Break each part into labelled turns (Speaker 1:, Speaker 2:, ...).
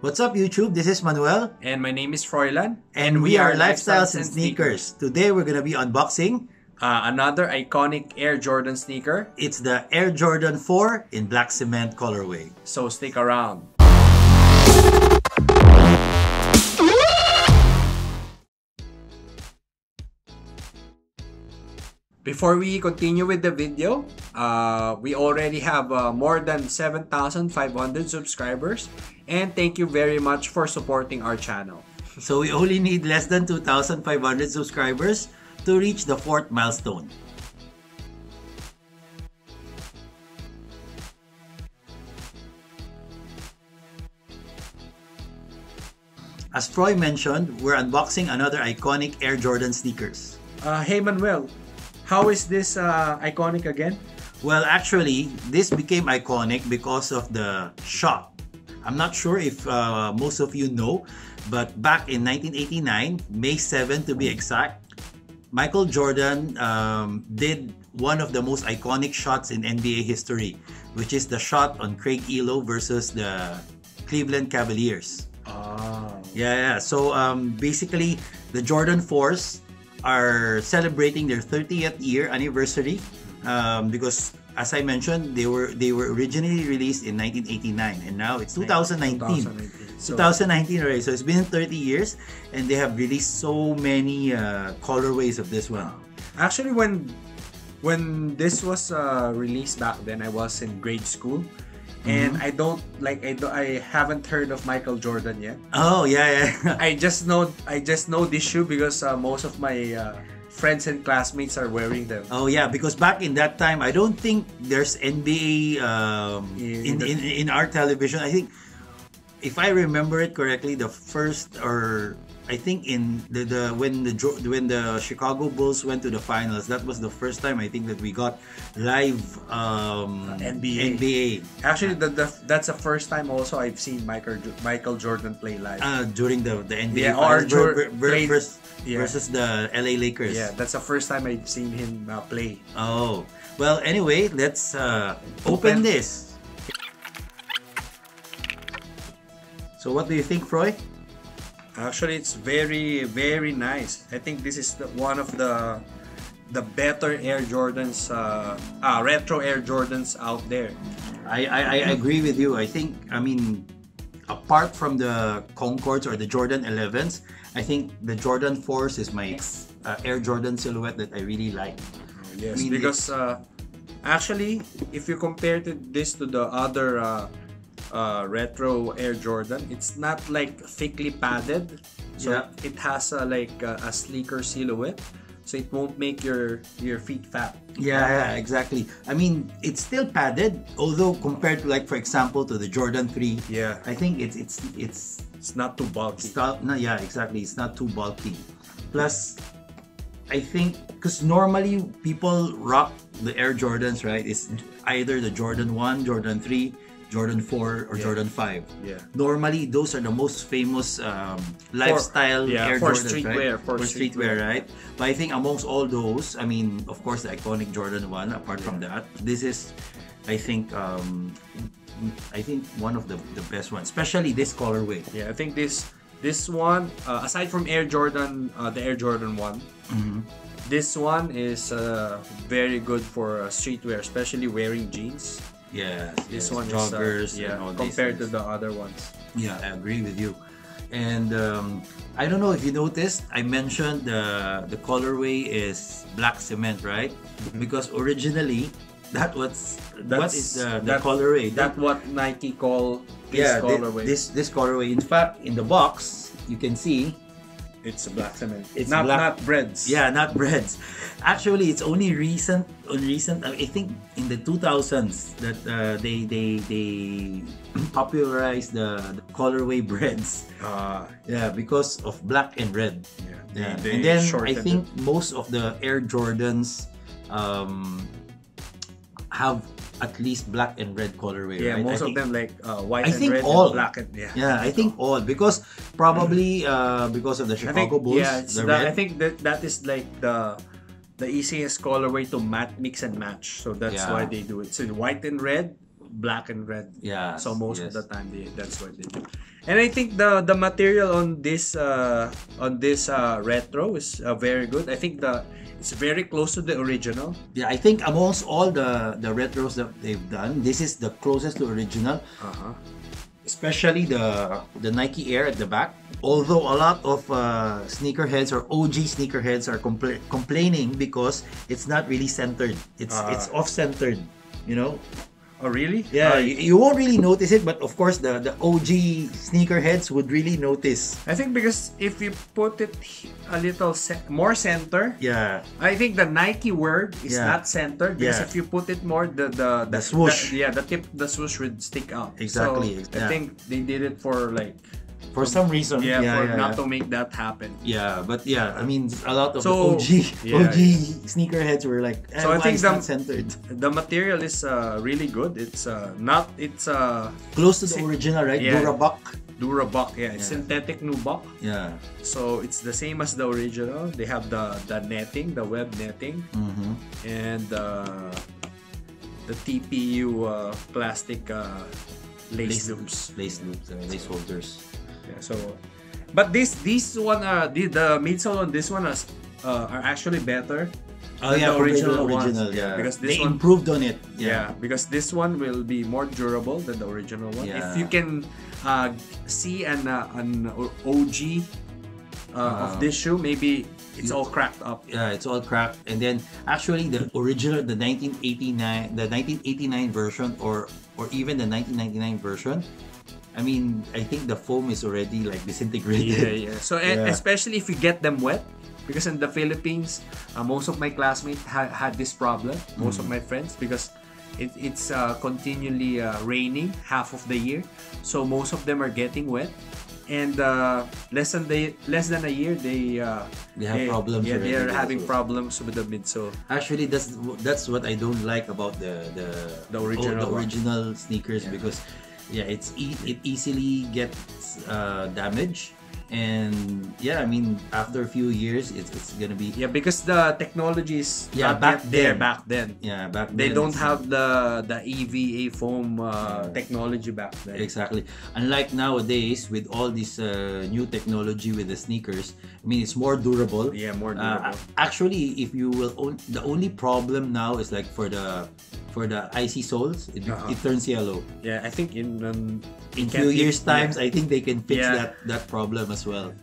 Speaker 1: What's up, YouTube? This is Manuel,
Speaker 2: And my name is Froilan.
Speaker 1: and we are Lifestyles and Sneakers. Today, we're gonna be unboxing.
Speaker 2: Uh, another iconic Air Jordan sneaker.
Speaker 1: It's the Air Jordan 4 in black cement colorway.
Speaker 2: So stick around. Before we continue with the video, uh, we already have uh, more than 7,500 subscribers. And thank you very much for supporting our channel.
Speaker 1: So we only need less than 2,500 subscribers to reach the fourth milestone. As Froy mentioned, we're unboxing another iconic Air Jordan sneakers.
Speaker 2: Uh, hey Manuel, how is this uh, iconic again?
Speaker 1: Well, actually, this became iconic because of the shot. I'm not sure if uh, most of you know, but back in 1989, May 7 to be exact, Michael Jordan um, did one of the most iconic shots in NBA history, which is the shot on Craig Ehlo versus the Cleveland Cavaliers.
Speaker 2: Ah.
Speaker 1: Yeah, yeah. So um, basically, the Jordan 4s are celebrating their 30th year anniversary um, because, as I mentioned, they were they were originally released in 1989, and now it's 2019.
Speaker 2: 2019. So,
Speaker 1: 2019 already. So it's been 30 years, and they have released so many uh, colorways of this one.
Speaker 2: Actually, when when this was uh, released back then, I was in grade school, and I don't like I don't I haven't heard of Michael Jordan yet.
Speaker 1: Oh yeah, yeah.
Speaker 2: I just know I just know this shoe because uh, most of my uh, friends and classmates are wearing them.
Speaker 1: Oh yeah, because back in that time, I don't think there's NBA um,
Speaker 2: In
Speaker 1: in, in in our television. I think, if I remember it correctly, the first or I think in the, the when the when the Chicago Bulls went to the finals, that was the first time I think that we got live um,
Speaker 2: NBA.
Speaker 1: NBA
Speaker 2: Actually, the, the that's the first time also I've seen Michael Michael Jordan play live.
Speaker 1: uh, during the the NBA
Speaker 2: Yeah,
Speaker 1: finals ver- ver-
Speaker 2: played-
Speaker 1: vers-
Speaker 2: yeah.
Speaker 1: versus the LA Lakers.
Speaker 2: yeah, that's the first time I've seen him uh, play.
Speaker 1: Oh, well, anyway, let's uh, open
Speaker 2: Open.
Speaker 1: this. So, what do you think, Froy?
Speaker 2: Actually, it's very very nice. I think this is the, one of the the better Air Jordans, uh, ah, retro Air Jordans out there.
Speaker 1: I, I, I agree with you. I think, I mean, apart from the Concords or the Jordan 11s, I think the Jordan 4s is my uh, Air Jordan silhouette that I really like.
Speaker 2: Yes,
Speaker 1: I mean,
Speaker 2: because uh, actually, if you compare this to the other uh, uh, retro Air Jordan, it's not like thickly padded. So
Speaker 1: Yeah.
Speaker 2: it has a, like a, a sleeker silhouette, so it won't make your your feet fat.
Speaker 1: Yeah, yeah, exactly. I mean, it's still padded, although compared to, like, for example, to the Jordan 3,
Speaker 2: Yeah,
Speaker 1: I think it's it's it's
Speaker 2: it's not too bulky.
Speaker 1: Not, no, yeah, exactly. It's not too bulky. Plus, I think because normally people rock the Air Jordans, right? It's either the Jordan 1, Jordan 3, Jordan 4, or
Speaker 2: Yeah.
Speaker 1: Jordan 5.
Speaker 2: Yeah.
Speaker 1: Normally, those are the most famous um, lifestyle
Speaker 2: yeah,
Speaker 1: Air
Speaker 2: for
Speaker 1: Jordans,
Speaker 2: streetwear,
Speaker 1: right?
Speaker 2: for
Speaker 1: streetwear,
Speaker 2: streetwear.
Speaker 1: right? But I think amongst all those, I mean, of course, the iconic Jordan 1, apart from that, this is, I think, um, I think one of the, the best ones, especially this colorway.
Speaker 2: Yeah, I think this this one, uh, aside from Air Jordan, uh, the Air Jordan one, this one is uh, very good for uh, streetwear, especially wearing jeans.
Speaker 1: Yes,
Speaker 2: This
Speaker 1: yes,
Speaker 2: one
Speaker 1: joggers
Speaker 2: is uh, yeah,
Speaker 1: and all these
Speaker 2: compared to the other ones.
Speaker 1: Yeah, I agree with you. And um, I don't know if you noticed, I mentioned the the colorway is black cement, right?
Speaker 2: Mm-hmm.
Speaker 1: Because originally, that was what
Speaker 2: That's-
Speaker 1: is the, the
Speaker 2: that-
Speaker 1: colorway?
Speaker 2: That what Nike call this
Speaker 1: yeah,
Speaker 2: colorway.
Speaker 1: this this colorway. In fact, in the box, you can see
Speaker 2: it's a black cement.
Speaker 1: It's
Speaker 2: not
Speaker 1: black.
Speaker 2: not breds.
Speaker 1: Yeah, not breds. Actually, it's only recent. On recent, I think in the 2000s that uh, they they they popularized the, the colorway breds.
Speaker 2: Uh,
Speaker 1: Yeah, because of black and red.
Speaker 2: yeah.
Speaker 1: Yeah.
Speaker 2: They,
Speaker 1: and then I think
Speaker 2: it.
Speaker 1: most of the Air Jordans um, have at least black and red colorway.
Speaker 2: yeah,
Speaker 1: right?
Speaker 2: most
Speaker 1: I
Speaker 2: of
Speaker 1: think-
Speaker 2: them like uh, white
Speaker 1: I
Speaker 2: and
Speaker 1: think
Speaker 2: red
Speaker 1: all.
Speaker 2: and black and yeah.
Speaker 1: Yeah, I think all because probably uh, because of the
Speaker 2: I think
Speaker 1: Chicago Bulls.
Speaker 2: yeah,
Speaker 1: the red.
Speaker 2: I think that that is like the the easiest colorway to mat mix and match. So that's
Speaker 1: Yeah.
Speaker 2: why they do it. So white and red black and red.
Speaker 1: Yeah.
Speaker 2: So most
Speaker 1: yes.
Speaker 2: of the time they, that's what they do. And I think the the material on this uh, on this uh, retro is uh, very good. I think the it's very close to the original.
Speaker 1: Yeah, I think amongst all the the retros that they've done, this is the closest to original.
Speaker 2: Uh-huh.
Speaker 1: Especially the the Nike Air at the back. Although a lot of uh, sneakerheads or OG sneakerheads are compla- complaining because it's not really centered. It's
Speaker 2: Ah.
Speaker 1: it's off centered. You know,
Speaker 2: Oh really?
Speaker 1: Yeah,
Speaker 2: Uh,
Speaker 1: you, you won't really notice it, but of course the the OG sneakerheads would really notice.
Speaker 2: I think because if you put it a little ce- more center,
Speaker 1: Yeah,
Speaker 2: I think the Nike word is
Speaker 1: Yeah.
Speaker 2: not centered because
Speaker 1: Yeah.
Speaker 2: if you put it more, the the
Speaker 1: The swoosh.
Speaker 2: yeah, the tip, the swoosh would stick out.
Speaker 1: Exactly,
Speaker 2: So,
Speaker 1: yeah.
Speaker 2: I think they did it for like
Speaker 1: for some reason.
Speaker 2: yeah, for
Speaker 1: yeah,
Speaker 2: not
Speaker 1: yeah.
Speaker 2: to make that happen.
Speaker 1: Yeah, but yeah, I mean, a lot of
Speaker 2: So,
Speaker 1: OG
Speaker 2: yeah,
Speaker 1: OG sneakerheads were like, eh,
Speaker 2: So I think
Speaker 1: is
Speaker 2: the-
Speaker 1: not centered?
Speaker 2: The material is uh, really good. It's uh, not it's uh,
Speaker 1: Close to the original, right?
Speaker 2: yeah.
Speaker 1: Durabuck.
Speaker 2: Durabuck. Yeah, it's
Speaker 1: Yeah.
Speaker 2: synthetic nubuck.
Speaker 1: Yeah.
Speaker 2: So it's the same as the original. They have the the netting, the web netting,
Speaker 1: Mm-hmm.
Speaker 2: and uh, the TPU uh, plastic uh, lace loops.
Speaker 1: Lace loops, uh, lace holders.
Speaker 2: Yeah, so, but this this one uh the, the midsole on this one is, uh, are actually better.
Speaker 1: Oh
Speaker 2: than
Speaker 1: yeah,
Speaker 2: the original
Speaker 1: original,
Speaker 2: ones.
Speaker 1: yeah.
Speaker 2: Because this
Speaker 1: they
Speaker 2: one-
Speaker 1: improved on it.
Speaker 2: Yeah.
Speaker 1: Yeah.
Speaker 2: because this one will be more durable than the original one.
Speaker 1: Yeah.
Speaker 2: If you can uh, see an uh, an OG uh,
Speaker 1: Uh,
Speaker 2: of this shoe, maybe it's all cracked up.
Speaker 1: Yeah, it's all cracked. And then actually the original, the 1989, the 1989 version, or or even the 1999 version. I mean, I think the foam is already like disintegrated.
Speaker 2: Yeah, yeah. So
Speaker 1: Yeah.
Speaker 2: especially if you get them wet, because in the Philippines, uh, most of my classmates ha- had this problem. Most
Speaker 1: Mm.
Speaker 2: of my friends because it, it's uh, continually uh, raining half of the year, so most of them are getting wet. And uh, less than they less than a year, they uh,
Speaker 1: They have problems
Speaker 2: Yeah, they are having
Speaker 1: also.
Speaker 2: problems with the midsole.
Speaker 1: Actually, that's that's what I don't like about the the
Speaker 2: The original
Speaker 1: the original sneakers
Speaker 2: Yeah.
Speaker 1: because yeah, it's e- it easily gets uh, damaged, and yeah, I mean after a few years, it's, it's gonna be
Speaker 2: Yeah, because the technology is
Speaker 1: Yeah, back
Speaker 2: there
Speaker 1: then.
Speaker 2: back then.
Speaker 1: yeah back
Speaker 2: They
Speaker 1: then
Speaker 2: don't have the the EVA foam uh,
Speaker 1: Yeah.
Speaker 2: technology back then.
Speaker 1: Exactly. Unlike nowadays, with all this uh, new technology with the sneakers, I mean, it's more durable.
Speaker 2: Yeah, more
Speaker 1: Uh,
Speaker 2: durable.
Speaker 1: actually, if you will, own, the only problem now is like for the for the icy soles, it,
Speaker 2: Uh-huh.
Speaker 1: it turns yellow.
Speaker 2: Yeah, I think in um,
Speaker 1: In few years
Speaker 2: yeah.
Speaker 1: times, I think they can fix
Speaker 2: Yeah.
Speaker 1: that that problem as well.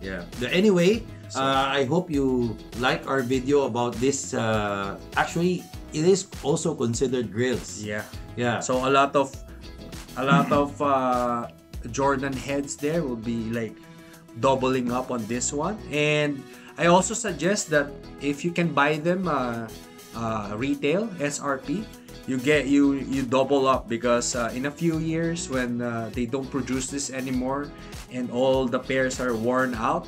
Speaker 1: Yeah. Anyway,
Speaker 2: So-
Speaker 1: uh, I hope you like our video about this. Uh, actually, it is also considered grails.
Speaker 2: Yeah.
Speaker 1: Yeah.
Speaker 2: So a lot of a lot of uh, Jordan heads there will be like doubling up on this one, and I also suggest that if you can buy them uh, uh, retail SRP, you get you you double up because uh, in a few years when uh, they don't produce this anymore and all the pairs are worn out,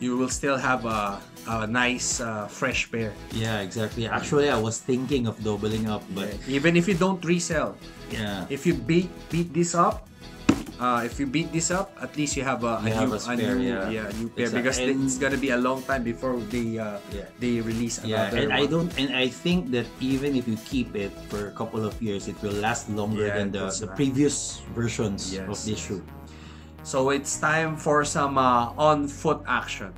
Speaker 2: you will still have a, a nice uh, fresh pair.
Speaker 1: Yeah, exactly. Actually, I was thinking of doubling up, but
Speaker 2: Even if you don't resell,
Speaker 1: yeah.
Speaker 2: if you beat beat this up, uh, if you beat this up, at least you have a, a
Speaker 1: You have
Speaker 2: new,
Speaker 1: a spare,
Speaker 2: new,
Speaker 1: yeah.
Speaker 2: a new pair
Speaker 1: Exact-
Speaker 2: because
Speaker 1: and-
Speaker 2: it's gonna be a long time before they uh,
Speaker 1: Yeah.
Speaker 2: they release another.
Speaker 1: Yeah, and I don't, and I think that even if you keep it for a couple of years, it will last longer
Speaker 2: Yeah,
Speaker 1: than the, the previous versions
Speaker 2: Yes,
Speaker 1: of this shoe.
Speaker 2: So it's time for some uh, on foot action.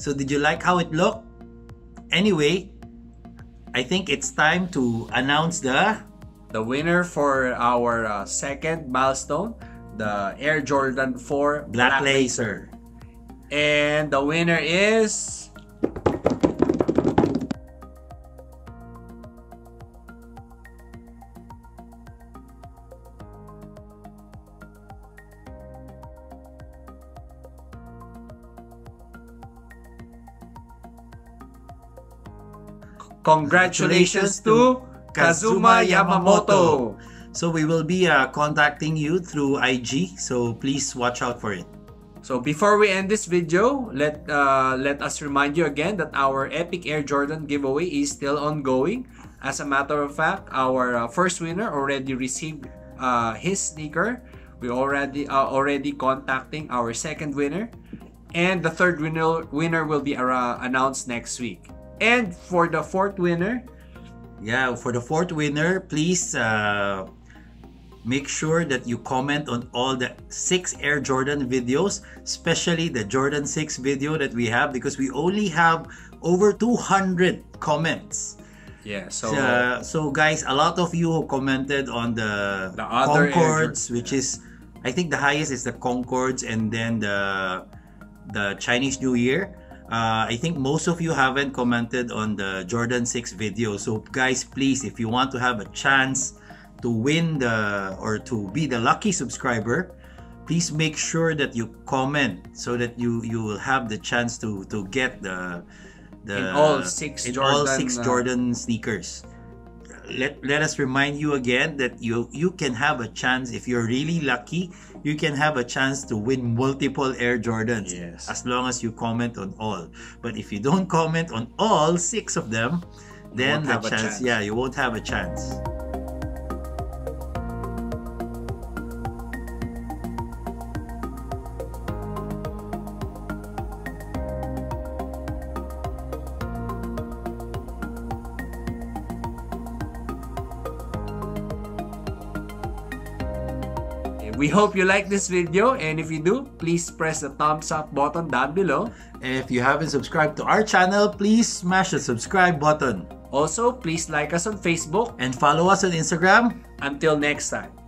Speaker 1: So did you like how it looked? Anyway, I think it's time to announce the
Speaker 2: The winner for our uh, second milestone, the Air Jordan 4
Speaker 1: Black Laser.
Speaker 2: And the winner is Congratulations to Kazuma Yamamoto.
Speaker 1: So we will be uh, contacting you through IG, so please watch out for it.
Speaker 2: So before we end this video, let uh, let us remind you again that our Epic Air Jordan giveaway is still ongoing. As a matter of fact, our uh, first winner already received uh, his sneaker. We already uh, already contacting our second winner, and the third winner winner will be uh, announced next week. And for the fourth winner,
Speaker 1: Yeah, for the fourth winner, please uh, make sure that you comment on all the six Air Jordan videos, especially the Jordan 6 video that we have because we only have over 200 comments.
Speaker 2: yeah. So
Speaker 1: Uh, so guys, a lot of you who commented on the,
Speaker 2: The
Speaker 1: Concords, which is I think the highest is the Concords and then the the Chinese New Year. Uh, I think most of you haven't commented on the Jordan 6 video. So guys, please, if you want to have a chance to win the or to be the lucky subscriber, please make sure that you comment so that you you will have the chance to to get the the
Speaker 2: In all six
Speaker 1: in all six
Speaker 2: uh,
Speaker 1: Jordan sneakers. Let, let us remind you again that you you can have a chance if you're really lucky you can have a chance to win multiple Air Jordans
Speaker 2: Yes.
Speaker 1: as long as you comment on all but if you don't comment on all six of them then the chance
Speaker 2: chance.
Speaker 1: yeah you won't have a chance
Speaker 2: we hope you like this video, and if you do, please press the thumbs up button down below.
Speaker 1: And if you haven't subscribed to our channel please smash the subscribe button
Speaker 2: Also, please like us on Facebook.
Speaker 1: and follow us on Instagram
Speaker 2: Until next time.